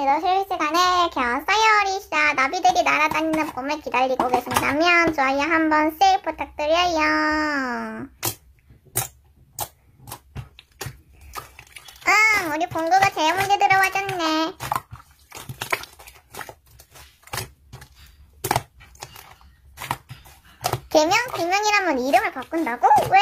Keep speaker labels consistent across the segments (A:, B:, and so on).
A: 오늘도 실시간에 겨어요 리샤 나비들이 날아다니는 봄을 기다리고 계신다면 좋아요 한 번씩 부탁드려요. 응, 우리 봉구가 제일 먼저 들어와줬네. 개명? 개명이라면 이름을 바꾼다고? 왜?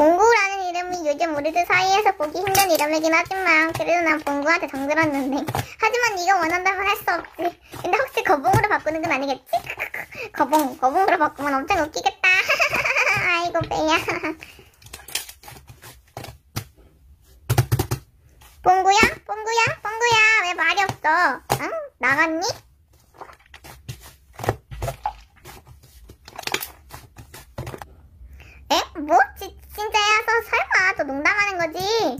A: 봉구라는 이름이 요즘 우리들 사이에서 보기 힘든 이름이긴 하지만 그래도 난 봉구한테 정들었는데 하지만 네가 원한다면 할 수 없지 근데 혹시 거봉으로 바꾸는 건 아니겠지? 거봉, 거봉으로 바꾸면 엄청 웃기겠다 아이고 배야 봉구야? 봉구야? 봉구야 왜 말이 없어? 응? 나갔니? 에? 뭐? 지, 서 설마 또 농담하는 거지?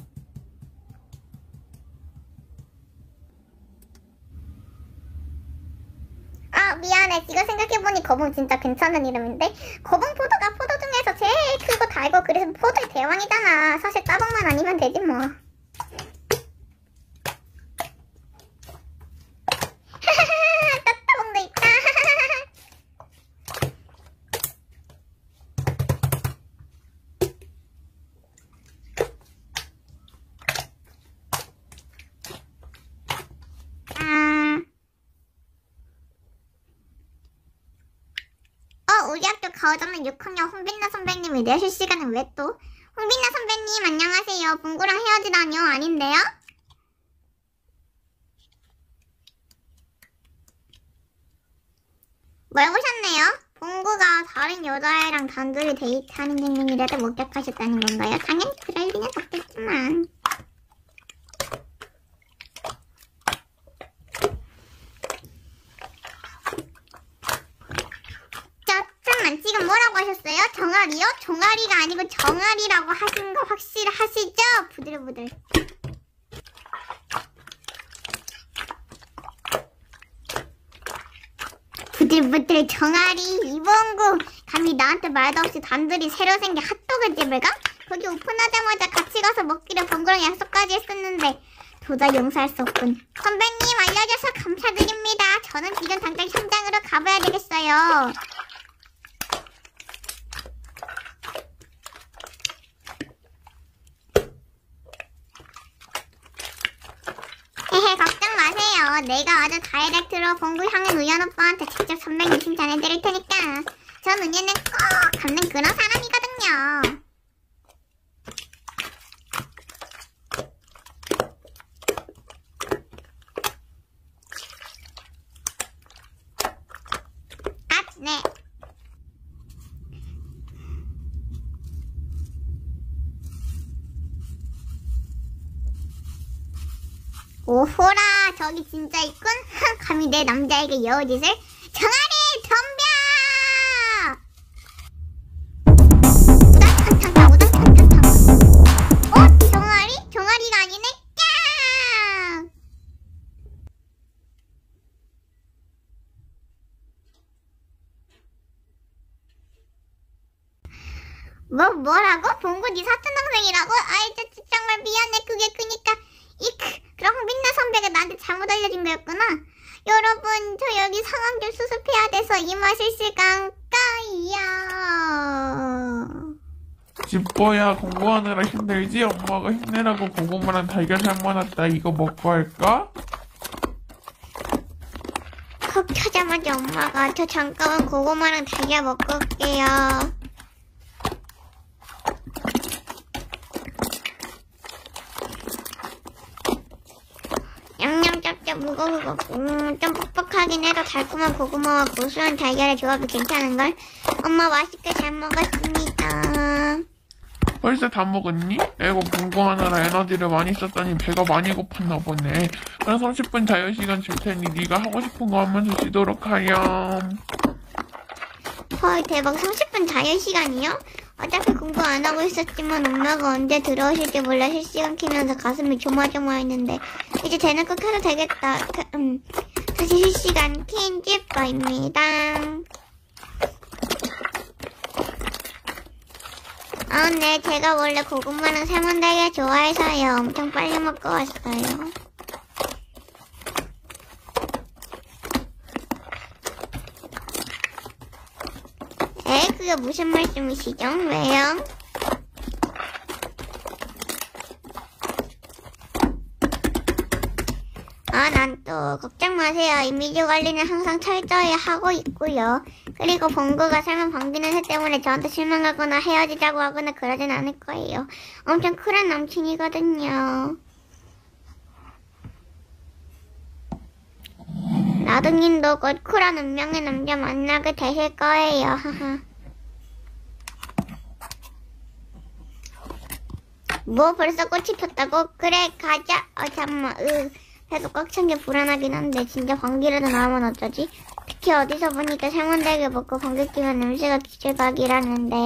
A: 아 미안해. 지금 생각해보니 거봉 진짜 괜찮은 이름인데? 거봉 포도가 포도 중에서 제일 크고 달고 그래서 포도의 대왕이잖아. 사실 따봉만 아니면 되지 뭐 봉도 있다 아... 어, 우리 학교 가오자는 6학년 홍빈나 선배님이 내실 시간에 왜 또? 홍빈나 선배님 안녕하세요. 봉구랑 헤어지다뇨? 아닌데요? 뭘 보셨네요? 봉구가 다른 여자애랑 단둘이 데이트하는 장면이라도 목격하셨다는 건가요? 당연히 그럴 리는 없겠지만. 자, 잠깐만 지금 뭐라고 하셨어요? 정아리요? 종아리가 아니고 정아리라고 하신 거 확실하시죠? 부들부들. 부들부들 정아리 이봉구 감히 나한테 말도 없이 단둘이 새로 생긴 핫도그 집을 가? 거기 오픈하자마자 같이 가서 먹기로 봉구랑 약속까지 했었는데 도저히 용서할 수 없군. 선배님 알려줘서 감사드립니다. 저는 지금 당장 현장으로 가봐야 되겠어요. 헤헤 걱정 마세요. 내가 아주 다이렉트로 봉구 향은 우연 오빠한테 직접 선배님 칭찬해드릴 테니까. 전 은혜는 꼭 갚는 그런 사람이거든요. 아, 네. 오호라 저기 진짜 있군? 감히 내 남자에게 여우짓을? 정아리 덤벼! 어? 뭐 뭐라고? 봉구 네 사촌 동생이라고? 아이 저 정말 미안해. 그게 그니까 이크 그럼 민나 선배가 나한테 잘못 알려준 거였구나 여러분 저 여기 상황 좀 수습해야 돼서 이마 실시간 까이야
B: 집보야 공부하느라 힘들지? 엄마가 힘내라고 고구마랑 달걀 삶아놨다 이거 먹고 할까?
A: 컵 켜자마자 엄마가 저 잠깐만 고구마랑 달걀 먹고 올게요 짭짭 무거우고 음, 좀 뻑뻑하긴 해도 달콤한 고구마와 고소한 달걀의 조합이 괜찮은걸? 엄마 맛있게 잘 먹었습니다
B: 벌써 다 먹었니? 에고 공부하느라 에너지를 많이 썼더니 배가 많이 고팠나 보네 난 30분 자유 시간 줄 테니 네가 하고 싶은 거 하면서 쉬도록 하렴
A: 헐 대박 30분 자유 시간이요? 어차피 공부 안 하고 있었지만 엄마가 언제 들어오실지 몰라 실시간 키면서 가슴이 조마조마했는데 이제 대놓고 켜도 되겠다 그, 음, 다시 실시간 킨 찌빠입니다 아, 네, 제가 원래 고구마랑 살몬 달걀 좋아해서요. 엄청 빨리 먹고 왔어요. 에? 그게 무슨 말씀이시죠? 왜요? 아, 난 또 걱정 마세요. 이미지 관리는 항상 철저히 하고 있고요. 그리고 봉구가 삶은 방귀는 새 때문에 저한테 실망하거나 헤어지자고 하거나 그러진 않을 거예요. 엄청 쿨한 남친이거든요. 나도님도 곧 쿨한 운명의 남자 만나게 되실 거예요. 하하. 뭐 벌써 꽃이 폈다고? 그래 가자. 어 잠만. 으. 배도 꽉 찬 게 불안하긴 한데 진짜 방귀라도 나오면 어쩌지? 특히 어디서 보니까 살몬달걀 먹고 방귀 끼면 냄새가 기절각이라는데.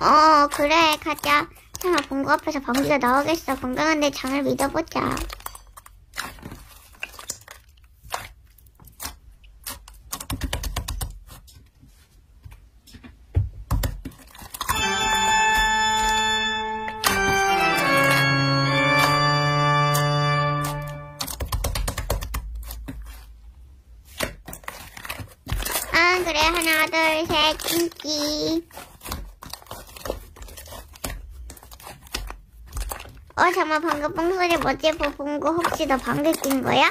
A: 어 그래 가자. 설마 본거 앞에서 방귀가 나오겠어. 건강한데 장을 믿어보자. 하나 둘셋 찡기 어 잠깐 방금 뽕소리 뭐지? 본거 혹시 너 방귀 낀 거야?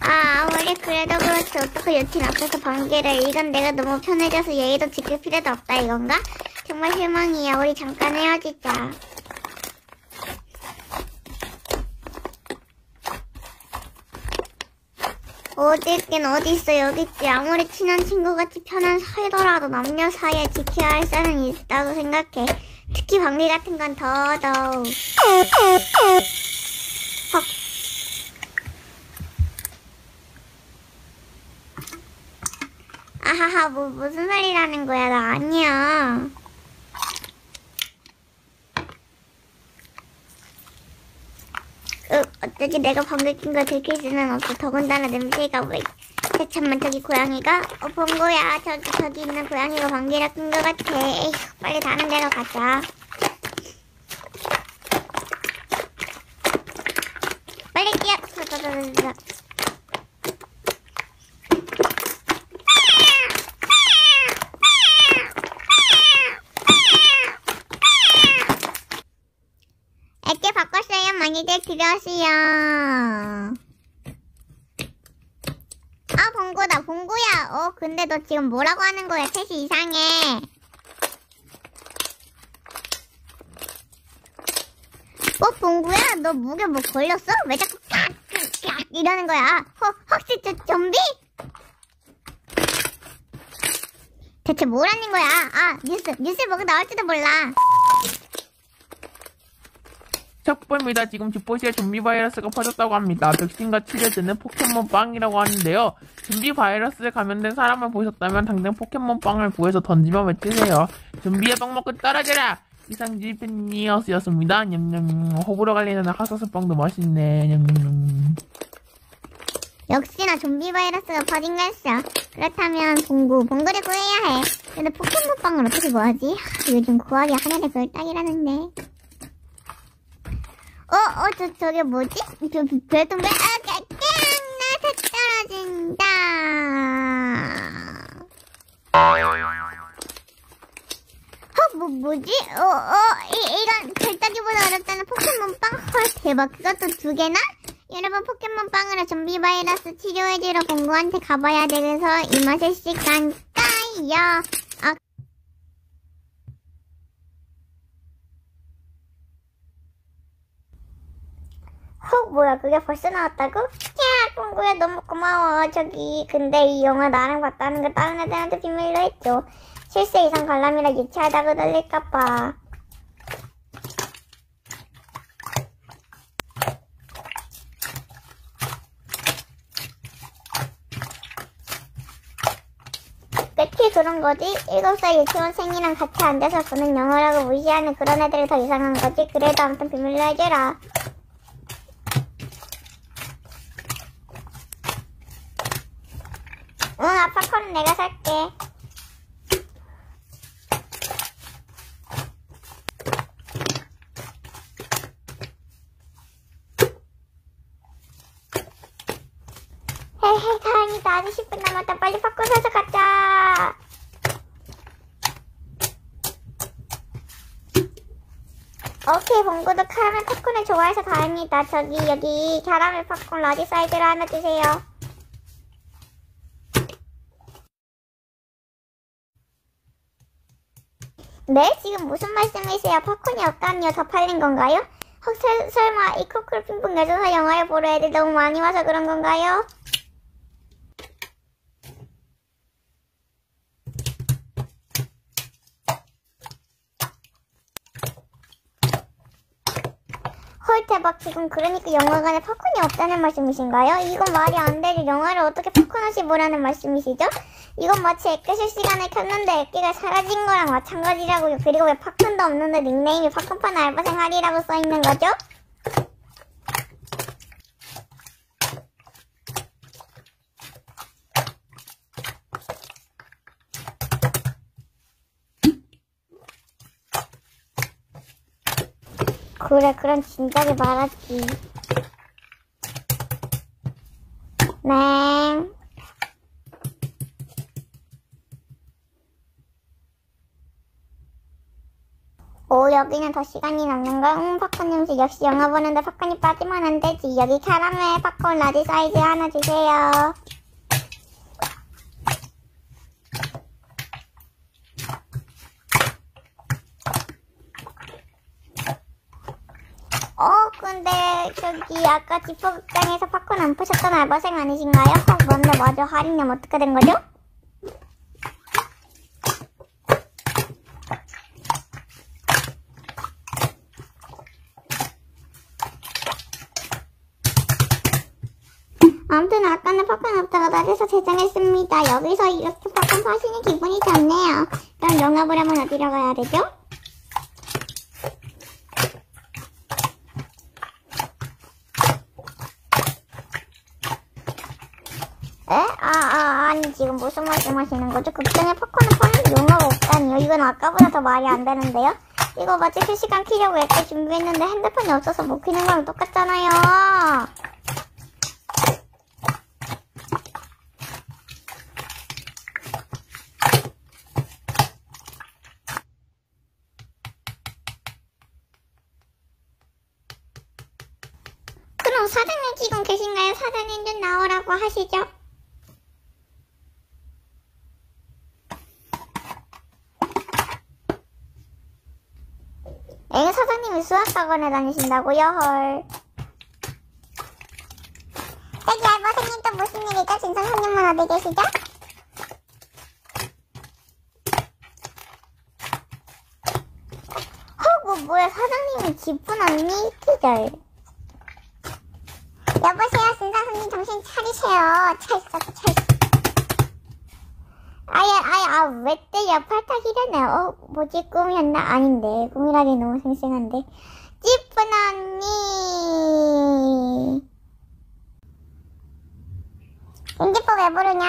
A: 아 아무리 그래도 그렇지. 어떻게 여친 앞에서 방귀를 이건 내가 너무 편해져서 예의도 지킬 필요도 없다 이건가? 정말 실망이야. 우리 잠깐 헤어지자 있긴 어디 있어. 여기 있지. 아무리 친한 친구같이 편한 사이더라도 남녀 사이에 지켜야 할 선은 있다고 생각해. 특히 방귀 같은 건 더더욱. 헉. 아하하 뭐 무슨 소리라는 거야. 나 아니야 으, 어쩌지 내가 방귀 낀걸 들킬 수는 없어. 더군다나 냄새가 왜. 대참만 저기 고양이가? 어, 본 거야. 저기, 저기 있는 고양이가 방귀를 낀것 같아. 에휴, 빨리 다른 데로 가자. 빨리 뛰어. 저저저저. 액게 바꿨어요. 많 이들 들어오세요. 아, 봉구다, 봉구야. 어, 근데 너 지금 뭐라고 하는 거야? 셋이 이상해. 어, 봉구야? 너 목에 뭐 걸렸어? 왜 자꾸 깍, 깍, 깍 이러는 거야? 허, 혹시 저 좀비? 대체 뭐라는 거야? 아, 뉴스, 뉴스 보고 나올지도 몰라.
B: 속보입니다. 지금 지뽀시에 좀비 바이러스가 퍼졌다고 합니다. 백신과 치료제는 포켓몬 빵이라고 하는데요. 좀비 바이러스에 감염된 사람을 보셨다면 당장 포켓몬 빵을 구해서 던지며 외치세요. 좀비야 빵 먹고 떨어져라! 이상 지뽀 뉴스였습니다. 냠냠. 호불호 갈리는 핫소스 빵도 맛있네. 냠냠.
A: 역시나 좀비 바이러스가 퍼진 거였어. 그렇다면 봉구, 봉구를 구해야 해. 근데 포켓몬 빵을 어떻게 구하지? 하, 요즘 구하기 하나의 별따기라는데. 어, 어, 저, 저게 뭐지? 저, 별똥별, 아, 까, 까, 나서 떨어진다. 어, 뭐, 뭐지? 어, 어, 이, 이런 별따기보다 어렵다는 포켓몬빵? 헐, 대박. 그것도 두 개나? 여러분 포켓몬빵으로 좀비 바이러스 치료해주러 공구한테 가봐야 돼서 이마실 시간 까요. 아, 헉 뭐야 그게 벌써 나왔다고? 야 공구야 너무 고마워 저기 근데 이 영화 나랑 봤다는 거 다른 애들한테 비밀로 했죠. 실세 이상 관람이라 유치하다고. 끝이 어떻게 그런 거지? 일곱 살 유치원생이랑 같이 앉아서 보는 영화라고 무시하는 그런 애들이 더 이상한 거지? 그래도 아무튼 비밀로 해주라. 응, 아파콘은 내가 살게. 헤헤, 다행이다. 아직 10분 남았다. 빨리 팝콘 사서 가자. 오케이, 봉구도 카라멜 팝콘을 좋아해서 다행이다. 저기, 여기 캐러멜 팝콘 large 사이즈로 하나 주세요. 네? 지금 무슨 말씀이세요? 팝콘이 없다니요? 다 팔린 건가요? 혹 설, 설마 이 코크를 핑퐁 내줘서 영화를 보러 애들 너무 많이 와서 그런 건가요? 헐 대박 지금 그러니까 영화관에 팝콘이 없다는 말씀이신가요? 이건 말이 안 되죠 영화를 어떻게 팝콘 없이 보라는 말씀이시죠? 이건 마치 액계 실시간에 켰는데 액계가 사라진 거랑 마찬가지라고요 그리고 왜 팝콘도 없는데 닉네임이 팝콘판 알바생 할이라고 써있는 거죠? 그래, 그럼 진작에 말았지. 네. 오, 여기는 더 시간이 남는걸? 응, 팝콘 음식 역시 영화 보는데 팝콘이 빠지면 안 되지. 여기 캐러멜 팝콘 large 사이즈 하나 주세요. 어, 근데 저기 아까 지퍼극장에서 팝콘 안 푸셨던 알바생 아니신가요? 어, 맞네, 맞아. 할인님 어떻게 된 거죠? 팝콘 없다가 낮에서 제작했습니다. 여기서 이렇게 팝콘 파시니 기분이 좋네요. 그럼 영화 보려면 어디로 가야 되죠? 에? 아, 아, 아니, 지금 무슨 말씀 하시는 거죠? 극장에 팝콘을 파는 용어가 없다니요. 이건 아까보다 더 말이 안 되는데요? 이거 마치 실시간 키려고 이렇게 준비했는데 핸드폰이 없어서 못 키는 거랑 똑같잖아요. 그럼 사장님 지금 계신가요? 사장님 좀 나오라고 하시죠. 에 사장님이 수학학원에 다니신다고요? 헐. 저기 알바생님 또 무슨 일이죠? 손님만 어디 계시죠? 허구 뭐야 사장님이 기쁜 언니 기절. 여보세요, 진사손님 정신 차리세요. 찰싹, 찰싹. 아예, 아예, 아, 왜 때려? 팔딱 이러네. 어, 뭐지, 꿈이었나? 아닌데. 꿈이라니 너무 생생한데. 찌쁜 언니. 인지법 왜 부르냐?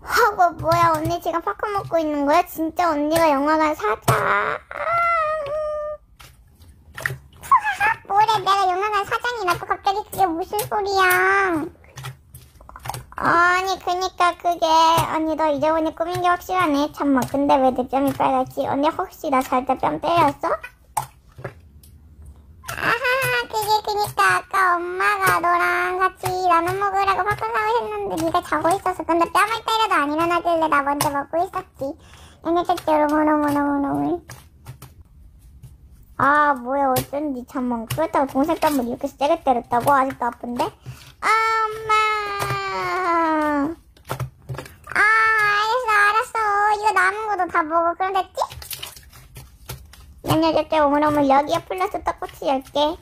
A: 하고, 뭐야, 언니 지금 팝콘 먹고 있는 거야? 진짜 언니가 영화관 사자. 뭐래 내가 영화관 사장이라고 갑자기 그게 무슨 소리야? 아니 그니까 그게. 언니 너 이제 보니 꾸민 게 확실하네. 참마 근데 왜 내 뺨이 빨갛지? 언니 혹시 나잘때뺨 때렸어? 아하 그게 그니까. 아까 엄마가 너랑 같이 라면 먹으라고 팝콘 사고 했는데 네가 자고 있었어 근데 뺨을 때려도 안 일어나길래 나 먼저 먹고 있었지. 얘네 절대로 너무너무너무너무 아 뭐야 어쩐지 참만 그렇다고 동생 뺨을 이렇게 세게 때렸다고? 아직도 아픈데? 엄마! 아 알았어 알았어. 이거 남은 거도 다 먹어. 그럼 됐지? 양념젓대 오물 오물 여기에 플러스 떡꼬치 10개.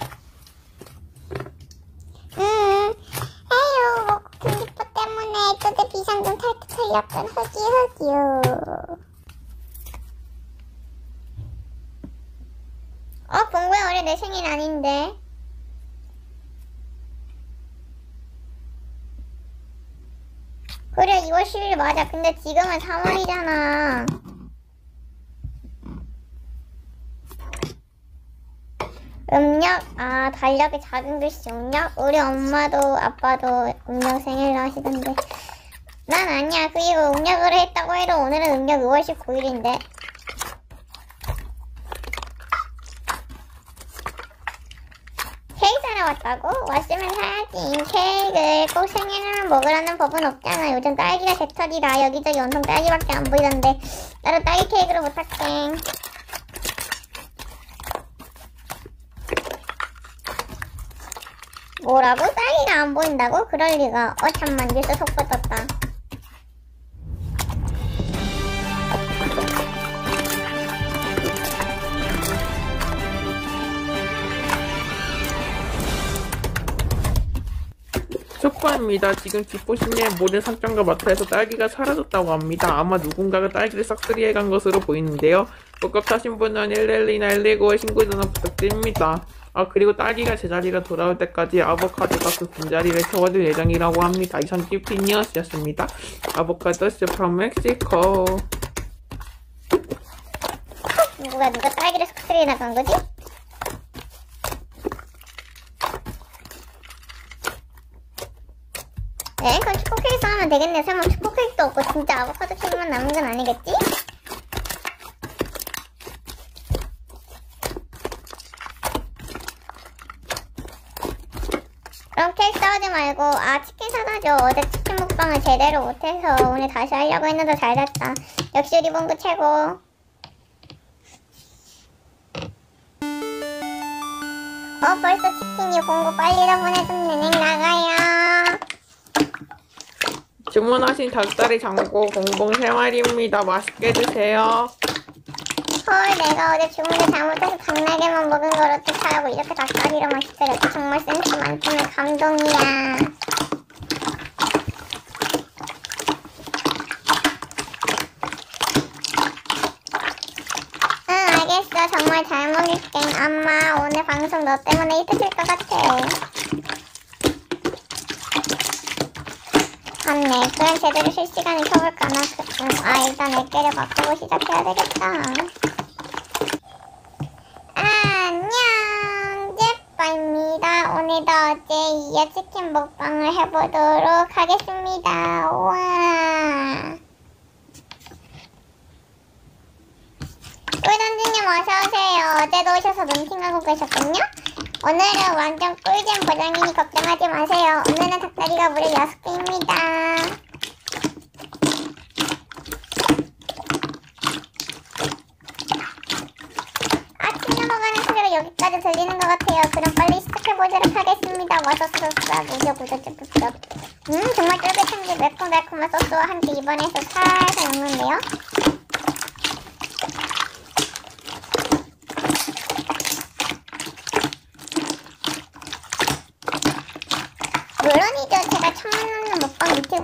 A: 음 에휴 뭐 금리포 때문에 또내 비상금 탈퇴 약간 흑이 흑이요. 어, 봉구야, 올해 내 생일 아닌데. 그래, 2월 10일 맞아. 근데 지금은 3월이잖아. 음력, 아, 달력에 작은 글씨 음력? 우리 엄마도 아빠도 음력 생일로 하시던데. 난 아니야. 그리고 음력으로 했다고 해도 오늘은 음력 5월 19일인데. 왔다고? 왔으면 사야지. 케이크를 꼭 생일을 먹으라는 법은 없잖아. 요즘 딸기가 제철이라 여기저기 온통 딸기밖에 안 보이던데. 나도 딸기 케이크로 부탁해. 뭐라고? 딸기가 안 보인다고? 그럴 리가. 어, 잠만. 뉴스 속보 떴다.
B: 속보입니다. 지금 집보시내 모든 상점과 마트에서 딸기가 사라졌다고 합니다. 아마 누군가가 딸기를 싹쓸이해 간 것으로 보이는데요. 똑같하신 분은 112나 119에 신고 전화 부탁드립니다. 아 그리고 딸기가 제자리로 돌아올 때까지 아보카도가 그 빈자리를 채워줄 예정이라고 합니다. 이상 찌피니어스였습니다. 아보카도스 from 멕시코.
A: 누가 누가 딸기를 삭스리에 나간 거지? 네, 그럼 초코 케이크 하면 되겠네. 설마 초코 케이크도 없고 진짜 아보카도 케이크만 남은 건 아니겠지? 그럼 케이크 싸우지 말고 아 치킨 사다 줘. 어제 치킨 먹방을 제대로 못해서 오늘 다시 하려고 했는데 잘 됐다. 역시 봉구 최고. 어 벌써 치킨이 공고 빨리 다 보내줬네 냉 나가요
B: 주문하신 닭다리 장고 공봉 3마리입니다. 맛있게 드세요.
A: 헐 내가 어제 주문을 잘못해서 닭날개만 먹은 걸 어떡하라고 이렇게 닭다리로 맛있더랬지? 정말 센스 만점의 감동이야. 응 알겠어. 정말 잘 먹을게. 엄마 오늘 방송 너 때문에 히트칠 것 같아 맞네 그럼 제대로 실시간에 켜볼까나 그, 응, 아 일단 몇 개를 바꾸고 시작해야 되겠다 안녕, 제빠입니다. 오늘도 어제 이어 치킨 먹방을 해보도록 하겠습니다. 와. 꿀던지님 어서오세요. 어제도 오셔서 눈팅하고 계셨군요. 오늘은 완전 꿀잼 버전이니 걱정하지 마세요. 오늘은 닭다리가 무려 6개입니다. 아침 넘어가는 소리가 여기까지 들리는 것 같아요. 그럼 빨리 시작해보도록 하겠습니다. 와서스러스라 무저 무저 쭈쭈쭈. 음 정말 쫄깃한 게 매콤달콤한 소스와 함께 입안에서 살살 녹는데요.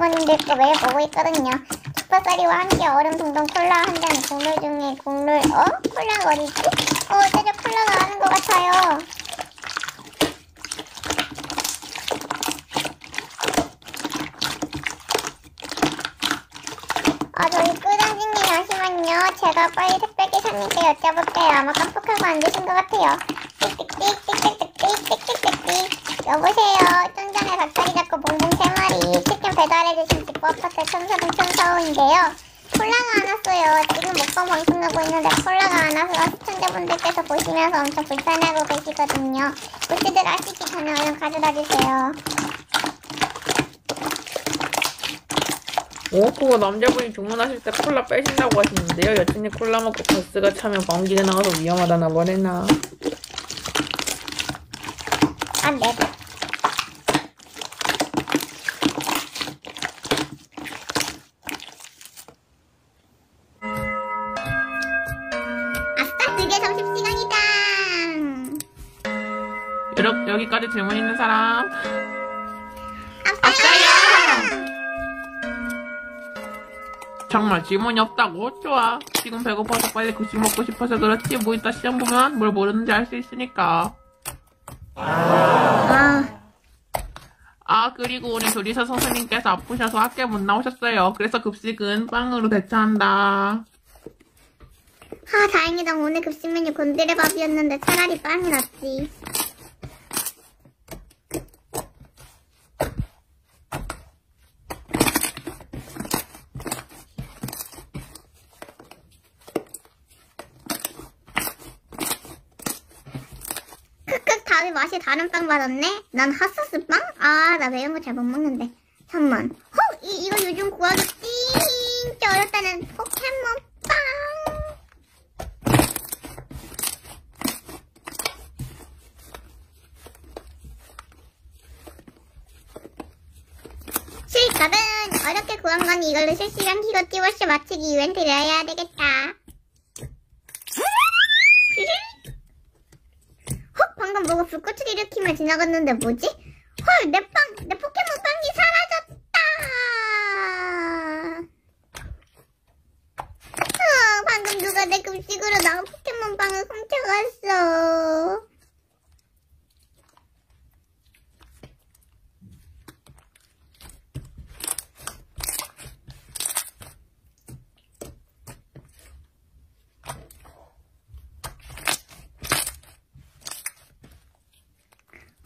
A: 부모님들 거 매일 보고 있거든요. 족발사리와 함께 얼음 동동 콜라 한 잔 국룰 중에 국룰 어? 어 콜라가 어디지? 어 저저 콜라 나오는 것 같아요. 아 저기 끄당진님 잠시만요. 제가 빨리 택배기 샵님께 여쭤볼게요. 아마 깜빡하고 안 되신 것 같아요. 띡띡띡 띡띡띡 띡띡띡 띡띡 여보세요. 좀 전에 닭다리 잡고 봉봉 세 마리 치킨 배달해주신 집구 아파트 천사동 천사호인데요. 콜라가 안 왔어요. 지금 먹방 방송하고 있는데 콜라가 안 와서 시청자분들께서 보시면서 엄청 불편해하고 계시거든요. 부스들 아시기 전에 얼른 가져다 주세요.
B: 오, 그거 남자분이 주문하실 때 콜라 빼신다고 하시는데요. 여친이 콜라 먹고 가스가 차면 방귀가 나와서 위험하다나 뭐래나.
A: 아, 네.
B: 여기까지 질문 있는 사람?
A: 아빠야!
B: 정말 질문이 없다고? 좋아. 지금 배고파서 빨리 급식 먹고 싶어서 그렇지. 뭐 이따 시험 보면 뭘 모르는지 알 수 있으니까.
A: 아,
B: 아, 그리고 오늘 조리사 선생님께서 아프셔서 학교에 못 나오셨어요. 그래서 급식은 빵으로 대처한다.
A: 아 다행이다. 오늘 급식 메뉴 곤드레밥이었는데 차라리 빵이 낫지. 크크 다들 맛이 다른 빵 받았네? 난 핫소스 빵? 아, 나 매운 거 잘 못 먹는데. 잠만. 헉! 이, 이거 요즘 구하기 진짜 어렵다는 포켓몬 빵! 실컷은 어렵게 구한 건 이걸로 실시간 키고 띄워쇼 맞추기 이벤트를 해야 되겠다. 헉, 방금 뭐가 불꽃을 일으키며 지나갔는데 뭐지? 헐, 내 빵, 내 포켓몬 빵이 사라졌다! 아, 방금 누가 내 급식으로 나온 포켓몬 빵을 훔쳐갔어.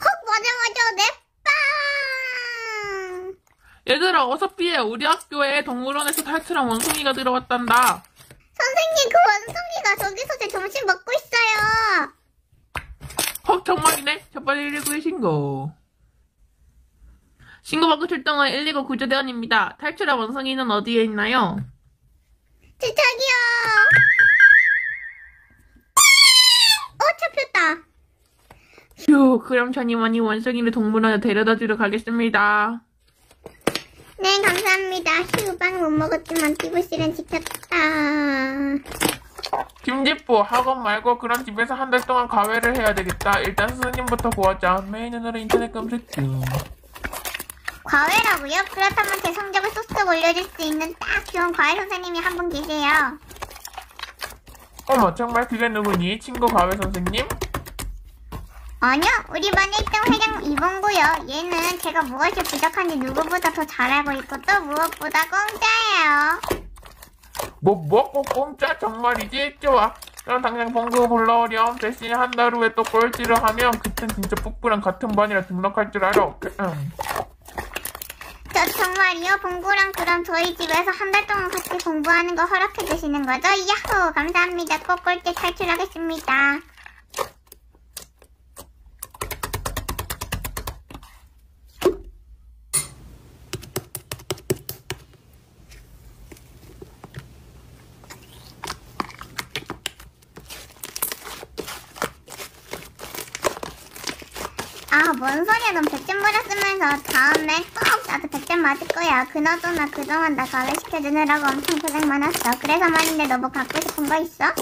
A: 헉, 맞아, 맞아, 내 빵!
B: 얘들아, 어서 피해. 우리 학교에 동물원에서 탈출한 원숭이가 들어왔단다.
A: 선생님, 그 원숭이가 저기서 제 점심 먹고 있어요.
B: 헉, 정말이네. 재빨리 119에 신고. 신고받고 출동한 119 구조대원입니다. 탈출한 원숭이는 어디에 있나요?
A: 제 저기요. 어, 잡혔다.
B: 휴, 그럼 전 이만 이 원숭이를 동물원에 데려다 주러 가겠습니다.
A: 네, 감사합니다. 휴, 빵못 먹었지만 피부실은 지켰다.
B: 김집부, 학원 말고 그런 집에서 한 달 동안 과외를 해야 되겠다. 일단 스승님부터 구하자. 메인 눈으로 인터넷 검색 중.
A: 과외라고요? 그렇다면 제 성적을 쏙쏙 올려줄 수 있는 딱 좋은 과외 선생님이 한 분 계세요.
B: 어머, 정말 그게 누구니? 친구 과외 선생님?
A: 아니요, 우리 반 1등 회장 이봉구요. 얘는 제가 무엇이 부족한지 누구보다 더 잘 알고 있고 또 무엇보다 공짜예요.
B: 뭐, 뭐, 뭐, 공짜 정말이지? 좋아. 그럼 당장 봉구 불러오렴. 대신 한 달 후에 또 꼴찌를 하면 그땐 진짜 뿌뿌랑 같은 반이라 등록할 줄 알아. 응.
A: 저 정말이요? 봉구랑 그럼 저희 집에서 한 달 동안 같이 공부하는 거 허락해 주시는 거죠? 야호! 감사합니다. 꼭 꼴찌 탈출하겠습니다. 뭔 소리야. 넌 100점 받았으면서 다음에 꼭 나도 100점 맞을 거야. 그나저나 그동안 나 가외시켜주느라고 엄청 고생 많았어. 그래서 말인데 너 뭐 갖고 싶은 거 있어?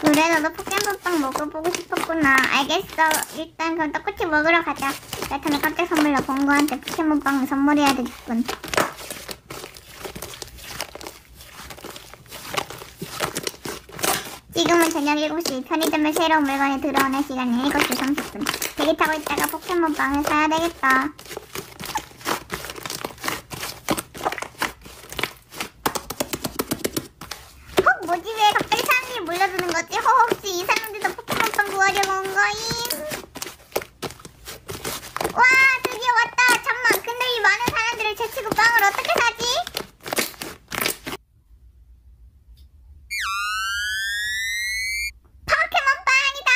A: 그래, 너도 포켓몬빵 먹어보고 싶었구나. 알겠어. 일단 그럼 떡꼬치 먹으러 가자. 그렇다면 깜짝 선물로 봉구한테 포켓몬빵을 선물해야 되겠군. 지금은 저녁 7시 편의점에 새로운 물건이 들어오는 시간이 7시 30분 대기 타고 있다가 포켓몬빵을 사야 되겠다 헉 뭐지 왜 갑자기 사람들이 몰려드는 거지? 허 혹시 이 사람들도 포켓몬빵 구하려고 온 거임? 와 드디어 왔다 잠만 근데 이 많은 사람들을 제치고 빵을 어떻게 사지? 포켓몬빵이다!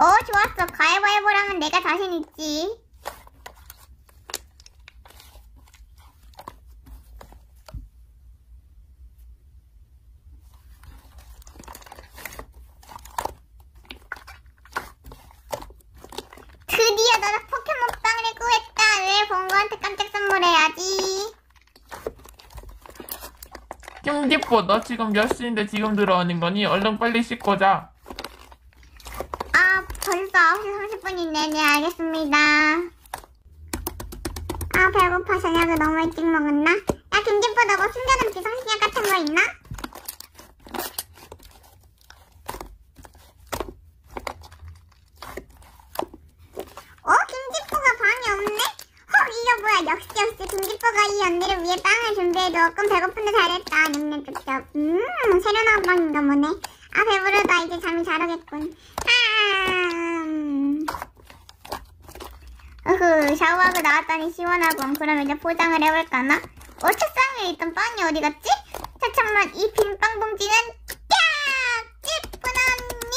A: 어, 좋았어. 가위바위보라면 내가 자신 있지. 해야지.
B: 김지뽀 너 지금 몇 시인데 지금 들어오는 거니? 얼른 빨리 씻고 자.
A: 아, 벌써 9시 30분이네. 네, 알겠습니다. 아, 배고파. 저녁을 너무 일찍 먹었나? 야, 김진포, 너뭐 숨겨둔 비상식량 같은 거 있나? 어? 김진포가 방이 없네? 헉, 이거 뭐야. 역시 역시 김진포가 이 언니를 위해 빵을 준비해줬군. 배고픈데 잘했다. 뚝뚝. 음, 새로 나온 빵인가 보네. 아, 배부르다. 이제 잠이 잘 오겠군. 아, 음. 으흐, 샤워하고 나왔더니 시원하군. 그럼 이제 포장을 해볼까나? 어, 책상 위에 있던 빵이 어디 갔지? 자, 잠만, 이 빈 빵 봉지는, 깍! 예쁜 언니!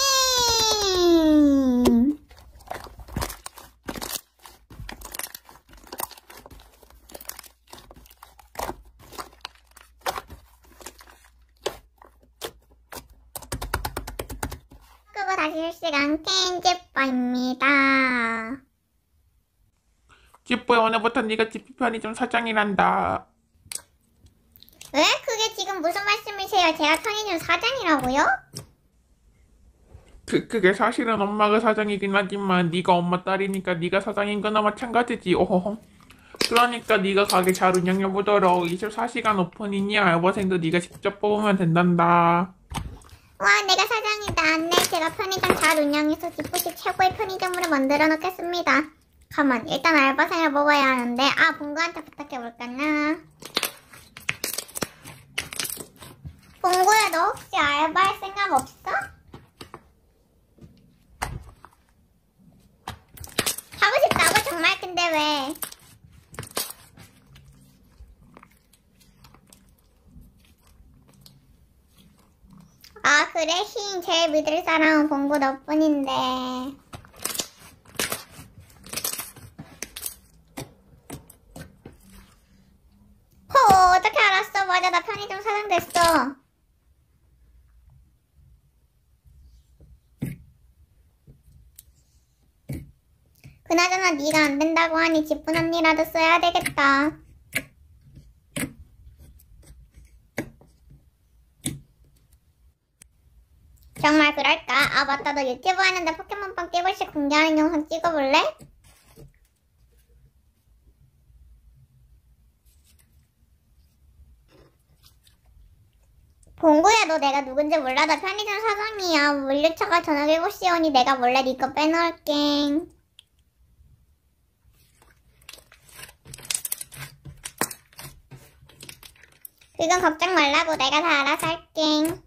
A: 끄고 실시간 캔제빠입니다.
B: 지뽀야 오늘부터 네가 지피 편의점 사장이란다.
A: 왜? 그게 지금 무슨 말씀이세요? 제가 편의점 사장이라고요?
B: 그 그게 사실은 엄마가 사장이긴 하지만 네가 엄마 딸이니까 네가 사장인 거나 마찬가지지. 오호호. 그러니까 네가 가게 잘 운영해 보도록 24시간 오픈이니 알바생도 네가 직접 뽑으면 된단다.
A: 와, 내가 사장이다. 네, 제가 편의점 잘 운영해서 기쁘시 최고의 편의점으로 만들어 놓겠습니다. 가만, 일단 알바생을 먹어야 하는데, 아, 봉구한테 부탁해 볼까나. 봉구야, 너 혹시 알바할 생각 없어? 하고 싶다고? 정말 근데 왜? 아, 그래, 흰 제일 믿을 사람은 봉구 너뿐인데. 호, 어떻게 알았어? 맞아, 나 편의점 사장 됐어. 그나저나 네가 안 된다고 하니 지쁜 언니라도 써야 되겠다. 정말 그럴까? 아 맞다. 너 유튜브 하는데 포켓몬빵 깨볼씩 공개하는 영상 찍어볼래? 봉구야 너 내가 누군지 몰라. 나 편의점 사장이야. 물류차가 저녁 7시에 오니 내가 몰래 네거 빼놓을게. 그건 걱정 말라고. 내가 다 알아서 할게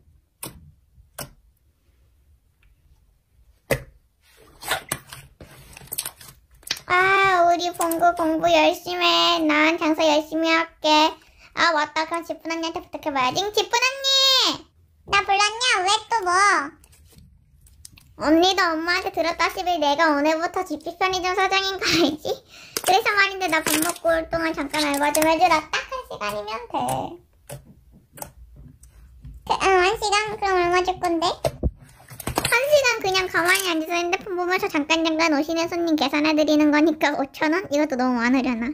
A: 아, 우리 봉구 공부 열심히 해. 난 장사 열심히 할게. 아, 맞다. 그럼 지쁜 언니한테 부탁해봐야지. 지쁜 언니! 나 불렀냐? 왜 또 뭐? 언니도 엄마한테 들었다시피 내가 오늘부터 GP 편의점 사장인 거 알지? 그래서 말인데 나 밥 먹고 올 동안 잠깐 알바 좀 해주라. 딱 한 시간이면 돼. 그, 응, 한 시간? 그럼 얼마 줄 건데? 한 시간 그냥 가만히 앉아서 핸드폰 보면서 잠깐 잠깐 오시는 손님 계산해드리는 거니까 5천원? 이것도 너무 많으려나?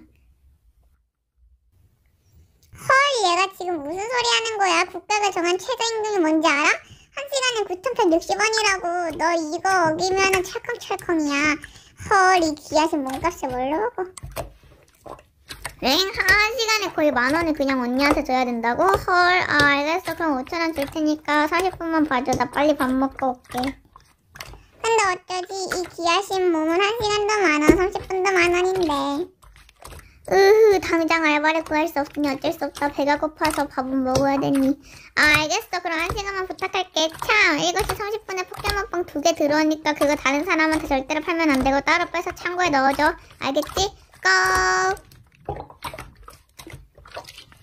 A: 헐 얘가 지금 무슨 소리 하는 거야? 국가가 정한 최저임금이 뭔지 알아? 한 시간에 9,160원이라고 너 이거 어기면은 찰컹찰컹이야 헐이 귀하신 몸값을 모르 고 엥? 한 시간에 거의 만 원을 그냥 언니한테 줘야 된다고? 헐, 아, 알겠어. 그럼 5천 원 줄 테니까 40분만 봐줘. 나 빨리 밥 먹고 올게. 근데 어쩌지? 이 귀하신 몸은 한 시간도 만 원, 30분도 만 원인데. 으흐, 당장 알바를 구할 수 없으니 어쩔 수 없다. 배가 고파서 밥은 먹어야 되니. 아, 알겠어. 그럼 한 시간만 부탁할게. 참, 7시 30분에 포켓몬빵 두 개 들어오니까 그거 다른 사람한테 절대로 팔면 안 되고 따로 빼서 창고에 넣어줘. 알겠지? 고! 어,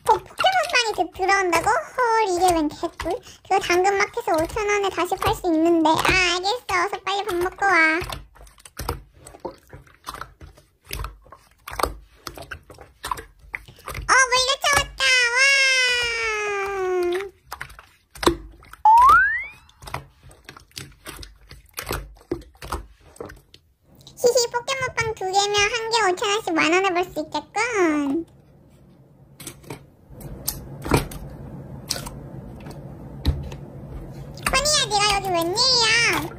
A: 포켓몬빵이 드- 들어온다고? 헐, 이게 웬 개꿀? 그거 당근마켓에서 5천원에 다시 팔 수 있는데. 아, 알겠어. 어서 빨리 밥 먹고 와. 어, 물류차 왔다. 와. 개면 한 개 5천원씩 만원에 벌 수 있겠군 허니야 네가 여기 웬일이야?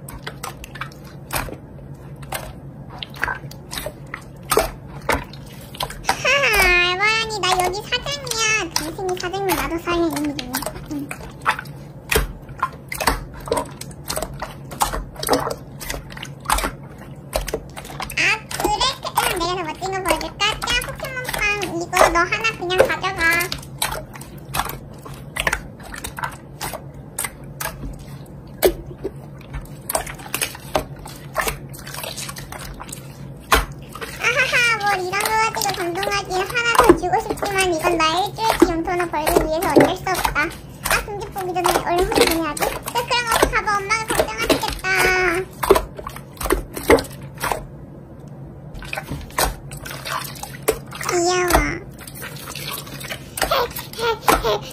A: 하하 알바라니 나 여기 사장이야. 당신이 사장이면 나도 사장이 응. 이건 나의 일주일치 용돈을 벌기 위해서 어쩔 수 없다. 아 등기 보기 전에 얼른 확인해야지 자 그럼 어서 가봐 엄마가 걱정하시겠다 귀여워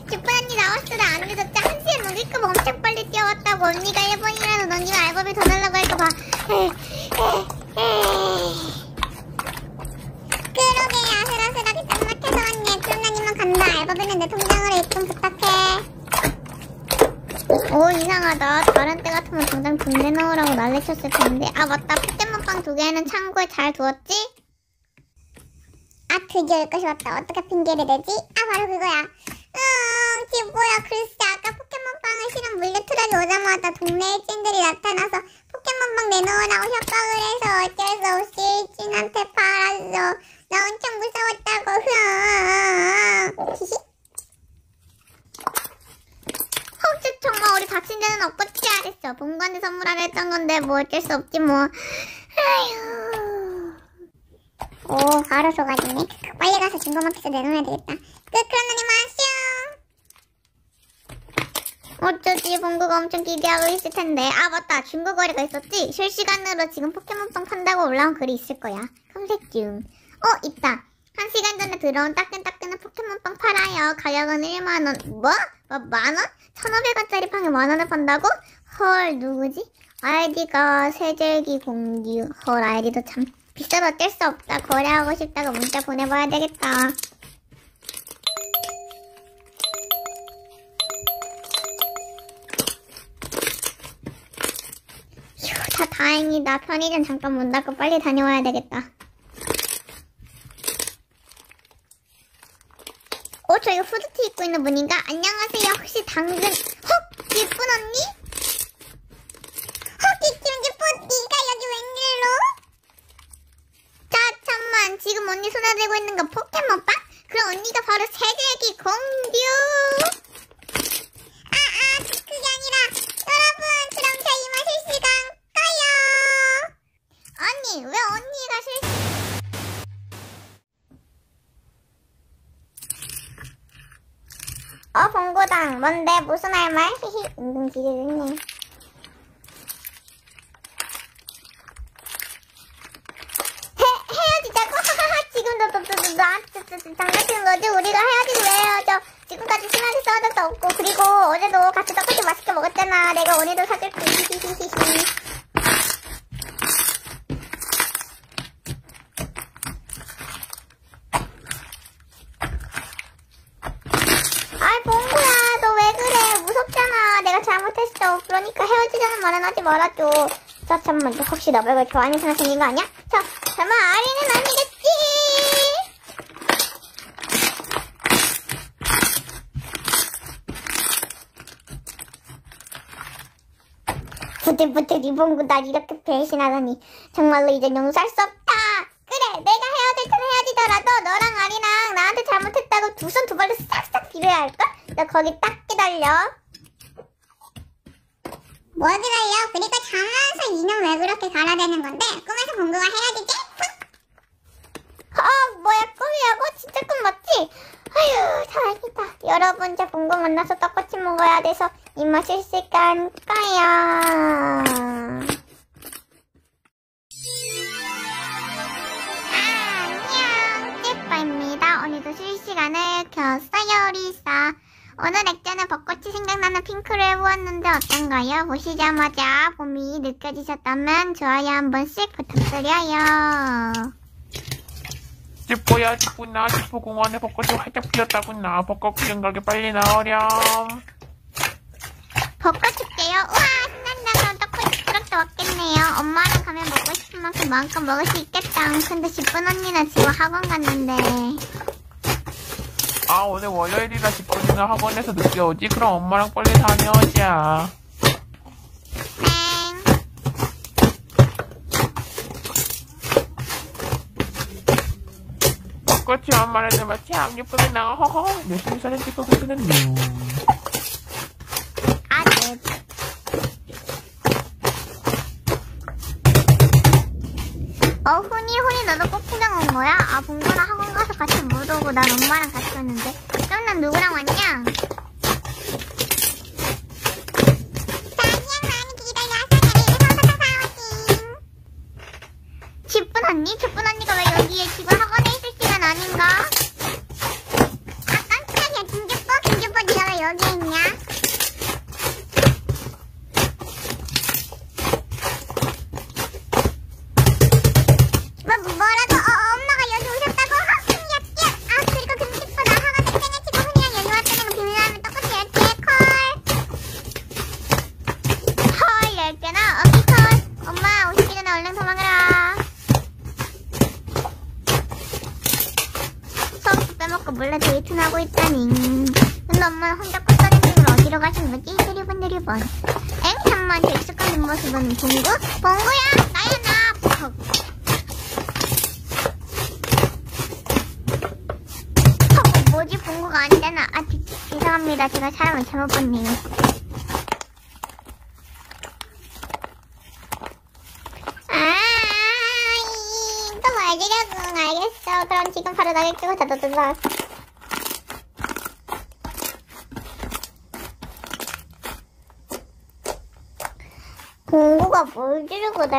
A: 주쁜 언니 나왔으라 안 늦었지 한 시에 넘길까봐 엄청 빨리 뛰어왔다고 언니가 1번이라도 넘기면 알바비 더 달라고 할까봐 그러게 아슬아슬하게 딱 맞춰서 왔네 그럼 난 이만 간다 알바비는 내 통장으로 입금 부탁해 오 이상하다 다른 때 같으면 당장 돈 내놓으라고 난리쳤을 텐데 아 맞다 포켓몬빵 두 개는 창고에 잘 두었지? 아 왔다. 어떻게 핑계를 대지? 아 바로 그거야. 음 지뽀야? 글쎄 아까 포켓몬빵을 실은 물류 트럭이 오자마자 동네 일진들이 나타나서 포켓몬빵 내놓으라고 협박을 해서 어쩔 수 없이 일진한테 팔았어. 나 엄청 무서웠다고 흐. 히히 혹시 정말 우리 데는 없겠지 알았어. 본관에 선물하려 했던 건데 뭐 어쩔 수 없지 뭐 오 바로 속아지네. 빨리 가서 중고마켓에 내놓아야 되겠다. 끝! 그럼 난 이만 뿅 어쩌지? 봉구가 엄청 기대하고 있을 텐데. 아 맞다. 중고 거래가 있었지? 실시간으로 지금 포켓몬빵 판다고 올라온 글이 있을 거야. 검색 중 어 있다. 한 시간 전에 들어온 따끈따끈한 포켓몬빵 팔아요. 가격은 1만원. 뭐? 뭐 만원? 1500원짜리 빵에 만원에 판다고? 헐 누구지? 아이디가 세절기 공유. 헐 아이디도 참 비싸도 어쩔 수 없다 거래하고 싶다고 문자 보내봐야 되겠다 휴, 다 다행이다. 편의점 잠깐 문 닫고 빨리 다녀와야 되겠다. 어, 저 이거 후드티 입고 있는 분인가? 안녕하세요. 혹시 당근, 헉! 예쁜 언니? 헉, 이쁜 예쁜 네가 여기 웬일로? 자, 잠만. 지금 언니 손에 들고 있는 건 포켓몬빵? 그럼 언니가 바로 세계기 공듀! 아, 아, 그게 아니라, 여러분, 그럼 저 이만 실시간 까요! 언니, 왜 언니가 실시, 어, 봉고당. 뭔데? 무슨 할 말? 히히, 은근 기대됐네. 헤, 헤어지자고? 하하하, 지금 너, 너, 너, 너, 저- 저- 장난치는 거지? 우리가 헤어지고 왜 헤어져? 지금까지 심하게 싸운 적도 없고, 그리고 어제도 같이 떡볶이 맛있게 먹었잖아. 내가 오늘도 사줄게. 히히히히. 아이, 봉구야, 너 왜 그래? 무섭잖아. 내가 잘못했어. 그러니까 헤어지자는 말은 하지 말아줘. 자, 잠만, 너 혹시 나 말고 좋아하는 사람 생긴 거 아니야? 자, 설마 아리는 아니겠지? 이봉구 날 이렇게 배신하다니 정말로 이젠 용서할 수 없다. 그래, 내가 헤어질 땐 헤어지더라도 너랑 아리랑 나한테 잘못했다고 두 손 두 발로 싹싹 빌어야 할걸? 너 거기 딱 기다려. 뭐 기다려? 그리고 장난서 인형 왜 그렇게 갈아대는 건데? 꿈에서 공부가 헤어지지? 아, 뭐야, 꿈이라고? 진짜 꿈 맞지? 아휴, 저 공부 만나서 떡꼬치 먹어야 돼서 입맛 있을까요? 안녕, 찌빠입니다. 오늘도 실시간을 켰어요, 리사. 오늘 액자는 벚꽃이 생각나는 핑크를 해보았는데 어떤가요? 보시자마자 봄이 느껴지셨다면 좋아요 한 번씩 부탁드려요.
B: 지뽀야 지뿌나 지뿌공원에 벚꽃이 활짝 피었다구나 벚꽃 구경 가게 빨리 나오렴
A: 벚꽃 줄게요. 우와, 신난다. 그럼 떡볶이 그렇게 왔겠네요. 엄마랑 가면 먹고 싶은 만큼 마음껏 먹을 수 있겠다. 근데 10분 언니는 지금 학원 갔는데.
B: 아, 오늘 월요일이라 집보이는 학원에서 늦게 오지? 그럼 엄마랑 빨리 다녀오자. 벚꽃이만 말해도 참 예쁘게 나와. 허허. 열심히 사진 찍고 계시는데요.
A: 아, 네. 어, 훈이, 훈이 너도 꽃구경 온 거야? 아, 봉구랑 학원 가서 같이 못 오고 난 엄마랑 같이 왔는데. 그럼 난 누구랑 왔냐?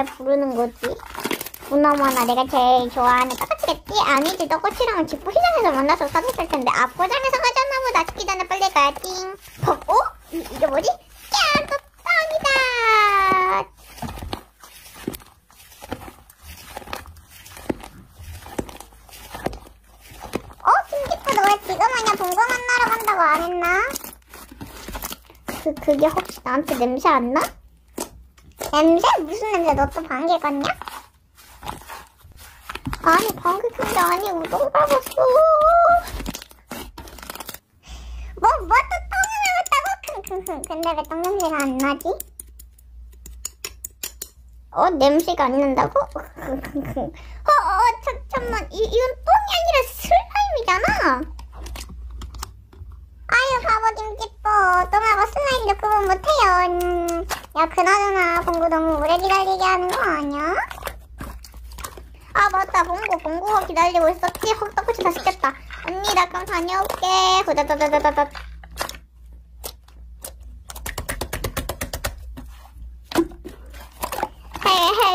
A: 부르는 거지? 무너머나 내가 제일 좋아하는 떡꼬치겠지? 아니지 떡꼬치랑은 직포 시장에서 만나서 사줬을 텐데 앞포장에서 가져왔나 보다 죽기 전에 빨리 가야 띵 어? 어? 이, 이게 뭐지? 야! 또 빵이다! 어? 김기포 너왜 지금 하냐 봉고 만나러 간다고 안 했나? 그, 그게 혹시 나한테 냄새 안 나? 냄새? 무슨 냄새? 너 또 방귀 꿨냐? 아니 방귀 꾼게 아니고 똥 밟았어 뭐, 뭐또 똥을 밟았다고? 근데 왜 똥 냄새가 안 나지? 어? 냄새가 안 난다고? 어, 어, 참, 잠만 이, 이건 똥이 아니라 슬라임이잖아 바보 김기뽀 똥하고 슬라임도 구분 못해요. 음, 야 그나저나 봉구 너무 오래 기다리게 하는 거 아니야? 아 맞다. 봉구 봉구가 기다리고 있었지? 헉 떡꼬치 다 시켰다. 언니 나 그럼 다녀올게. 후다다다다다다.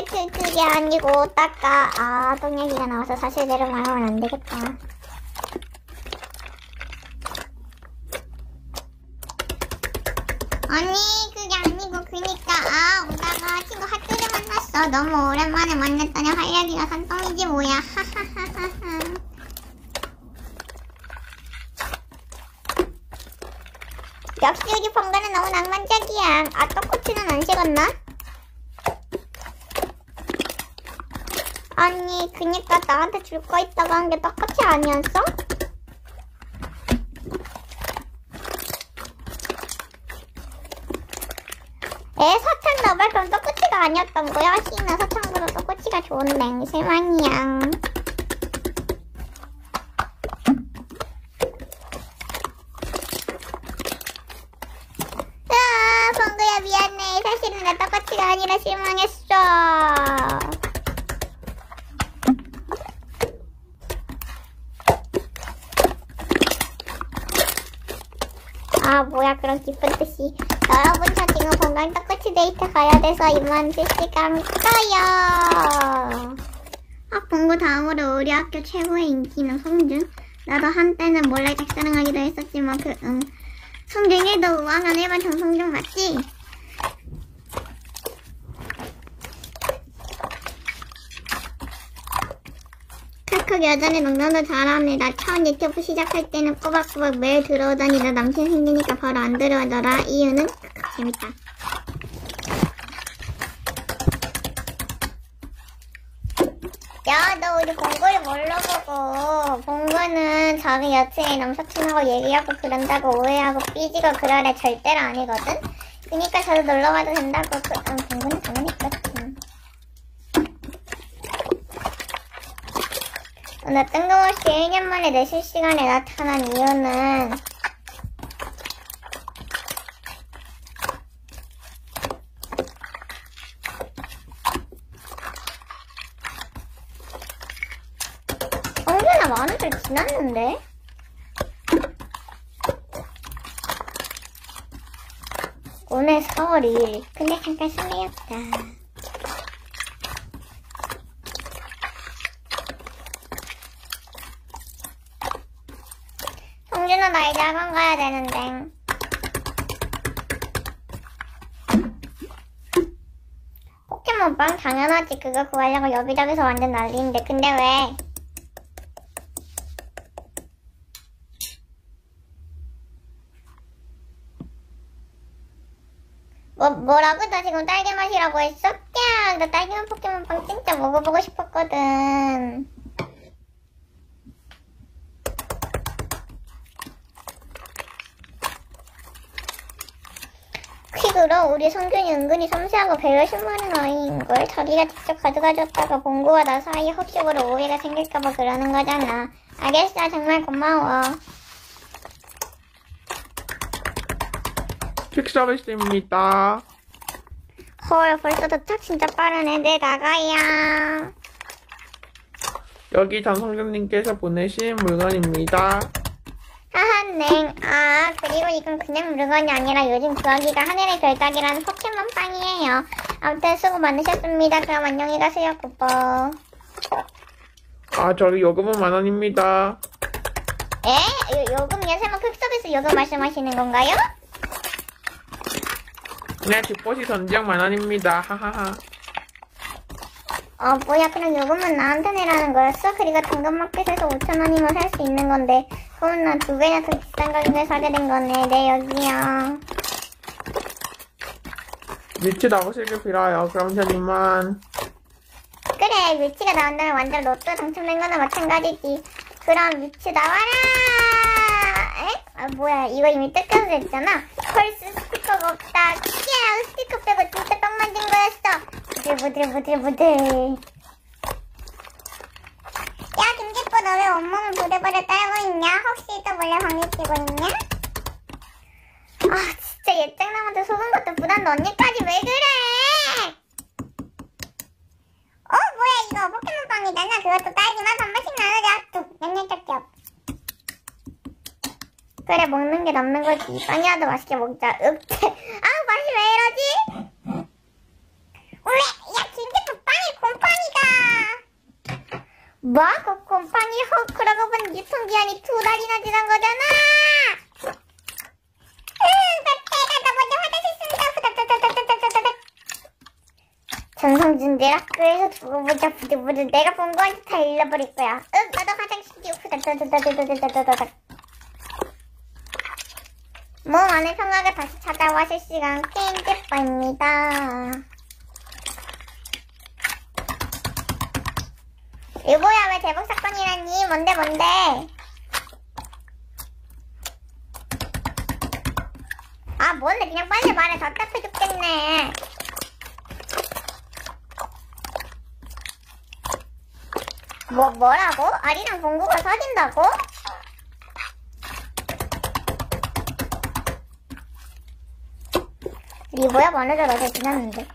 A: 그, 그게 아니고 닦아. 아 똥얘기가 나와서 사실대로 말하면 안 되겠다 아니 그게 아니고 그니까. 아 오다가 친구 학교를 만났어. 너무 오랜만에 만났더니 활력이가 산똥이지 뭐야. 하하하하하 역시 여기 번가는 너무 낭만적이야. 아 떡꼬치는 안 식었나? 아니 그니까 나한테 줄 거 있다고 한 게 떡꼬치 아니었어? 에 사탕 너발 그럼 떡꼬치가 아니었던 거야? 희나 사탕보다 떡꼬치가 좋은데 실망이야 아 봉구야 미안해 사실은 나 떡꼬치가 아니라 실망했어 아 뭐야 그런 기쁜 뜻이 여러분 저 지금 건강 떡꼬치 데이트 가야 돼서 이만 실시간 꺼요 아 봉구 다음으로 우리 학교 최고의 인기는 성준 나도 한때는 몰래 작사랑하기도 했었지만 그 응. 성준이도 우왕한 일반 정성준 맞지? 크크 여전히 농담도. 나 처음 유튜브 시작할 때는 꼬박꼬박 매일 들어오더니 나 남친 생기니까 바로 안 들어오더라. 이유는 재밌다. 야, 너 우리 봉구를 뭘로 보고? 자기 여친이 남사친하고 얘기하고 그런다고 오해하고 삐지고 애 절대로 아니거든? 그니까 저도 놀러 와도 된다고 그, 음, 봉구는 당연히 그렇지. 나 뜬금없이 1년 만에 내 실시간에 나타난 이유는 언제나 많은 줄 지났는데? 오늘 4월 2일. 근데 잠깐 설레었다. 성준아 나 이제 학원 가야 되는데. 포켓몬빵 당연하지. 그거 구하려고 여기저기서 완전 난리인데. 근데 왜? 뭐, 뭐라고? 나 지금 딸기 맛이라고 했어? 야, 나 딸기맛 포켓몬빵 진짜 먹어보고 싶었거든. 퀵으로 우리 성균이 은근히 섬세하고 배려심 많은 아이인걸 자기가 직접 가져가줬다가 봉구와 나 사이에 혹시모로 오해가 생길까봐 그러는 거잖아. 알겠어. 정말 고마워.
B: 퀵 서비스입니다.
A: 헐, 벌써 도착 진짜 빠르네. 내 나가야.
B: 여기 전성준님께서 보내신 물건입니다.
A: 하하냉. 아, 그리고 이건 그냥 물건이 아니라 요즘 구하기가 하늘의 별따기라는 포켓몬 빵이에요. 아무튼 수고 많으셨습니다. 그럼 안녕히 가세요, 뽀뽀.
B: 아, 저기 요금은 만 원입니다.
A: 에? 요, 요금이요? 설마 퀵서비스 요금 말씀하시는 건가요?
B: 그냥 뒷보시 만 원입니다. 하하하.
A: 어, 뭐야, 그럼 요금은 나한테 내라는 거였어? 그리고 당근마켓에서 5천원이면 살 수 있는 건데, 그럼 난두 배나 더 비싼 가격에 사게 된 거네. 네, 여기요.
B: 위치 나오시길 빌어요. 그럼 전 이만.
A: 그래, 뮤치가 나온다면 완전 로또 당첨된 거나 마찬가지지. 그럼 뮤치 나와라! 에? 아, 뭐야, 이거 이미 뜯겨서 됐잖아. 펄스 스티커가 없다. 야, 스티커 빼고 진짜 떡 만든 거였어. 부들부들 부들부들. 야, 김기뽀, 너 왜 온몸을 부들부들 떨고 있냐? 혹시 또 몰래 방귀 끼고 있냐? 아, 진짜 옛장남한테 속은 것도 부담도 언니까지 왜 그래? 어 뭐야 이거 포켓몬빵이잖아 그것도 딸기만 한번씩 나눠줘 뚝 냠냠쩝쩝 그래 먹는 게 남는 거지. 빵이라도 맛있게 먹자. 윽아 맛이 왜 이러지? 원래 야 김치국 빵이 곰팡이가 뭐? 그 곰팡이? 헉 그러고 보니 유통기한이 두 달이나 지난 거잖아. 내가 후다다다다다다다다. 전성준 내 학교에서 두고 보자. 부들부들. 내가 본 거한테 다 잃어버릴 거야. 응 나도 화장실 좀 후다다다다다다다다다 몸 안에 평화가 다시 찾아와 실시간 게임 깨빠입니다. 이거야 왜 대박 사건이라니 뭔데 뭔데? 아 뭔데? 그냥 빨리 말해. 답답해 죽겠네. 뭐, 뭐라고? 아리랑 봉구가 사귄다고? 만화자 어제 지났는데.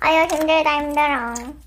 A: 아유, 힘들다, 힘들어.